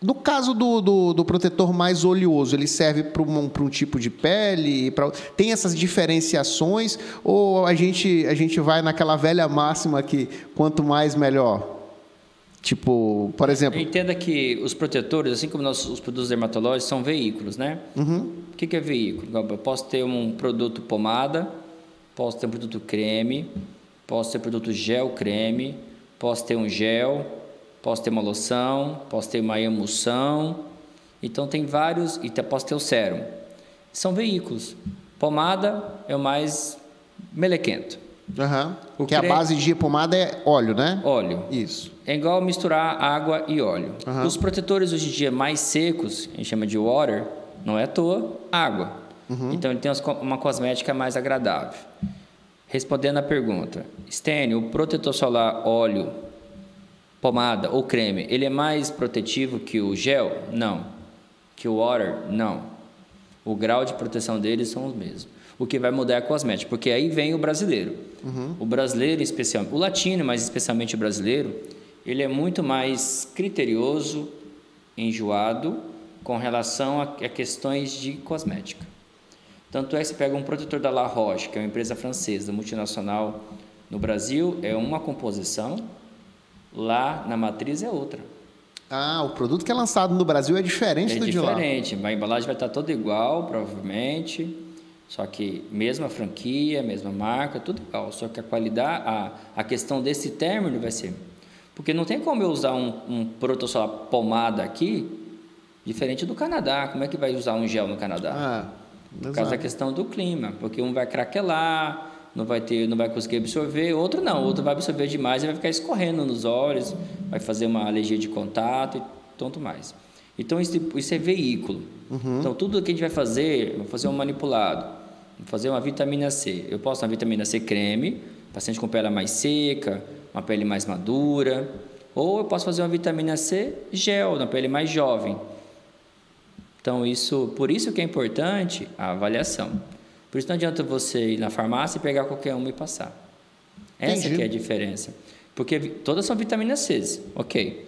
No caso do, do, do protetor mais oleoso, ele serve para um, um tipo de pele? Pra, tem essas diferenciações? Ou a gente, a gente vai naquela velha máxima que quanto mais, melhor? Tipo, por exemplo. Entenda que os protetores, assim como nossos, os produtos dermatológicos, são veículos, né? Uhum. O que, que é veículo? Eu posso ter um produto pomada, posso ter um produto creme, posso ter um produto gel creme, posso ter um gel, posso ter uma loção, posso ter uma emulsão. Então tem vários, e posso ter o sérum. São veículos. Pomada é o mais melequento. Uhum. O que creme... a base de pomada é óleo, né? Óleo. Isso. É igual misturar água e óleo. Uhum. Os protetores hoje em dia mais secos, a gente chama de water, não é à toa, água. Uhum. Então ele tem uma cosmética mais agradável. Respondendo à pergunta, Stênio, o protetor solar óleo, pomada ou creme, ele é mais protetivo que o gel? Não. Que o water? Não. O grau de proteção deles são os mesmos o que vai mudar é a cosmética, porque aí vem o brasileiro. Uhum. O brasileiro, especialmente, o latino, mas especialmente o brasileiro, ele é muito mais criterioso, enjoado com relação a, a questões de cosmética. Tanto é que você pega um protetor da La Roche, que é uma empresa francesa, multinacional no Brasil, é uma composição, lá na matriz é outra. Ah, o produto que é lançado no Brasil é diferente é do diferente. de lá. É diferente, a embalagem vai estar toda igual, provavelmente. Só que mesma franquia, mesma marca, tudo igual. Só que a qualidade, a, a questão desse término vai ser. Porque não tem como eu usar um, um produto pomada aqui, diferente do Canadá. Como é que vai usar um gel no Canadá? Ah, Por causa da questão do clima. Porque um vai craquelar, não vai ter, não vai conseguir absorver, outro não, outro vai absorver demais e vai ficar escorrendo nos olhos, vai fazer uma alergia de contato e tanto mais. Então isso, isso é veículo. Uhum. Então tudo que a gente vai fazer, vou fazer um manipulado, vou fazer uma vitamina C. Eu posso uma vitamina C creme, paciente com pele mais seca, uma pele mais madura, ou eu posso fazer uma vitamina C gel na pele mais jovem. Então isso, por isso que é importante a avaliação. Por isso não adianta você ir na farmácia e pegar qualquer uma e passar. Essa que é a diferença. Porque todas são vitaminas C, ok.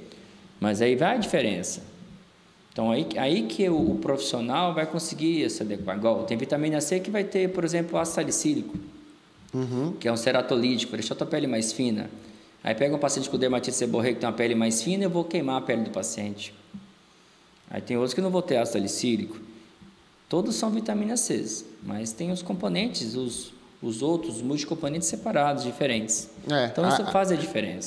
Mas aí vai a diferença. Então aí, aí que o, o profissional vai conseguir se adequar. Igual tem vitamina C que vai ter, por exemplo, ácido salicílico, uhum. que é um ceratolítico, deixa a tua pele mais fina. Aí pega um paciente com dermatite seborreica que tem uma pele mais fina, eu vou queimar a pele do paciente. Aí tem outros que não vou ter ácido salicílico. Todos são vitaminas C, mas tem os componentes, os, os outros, os multicomponentes separados, diferentes. É, então isso a, faz a diferença.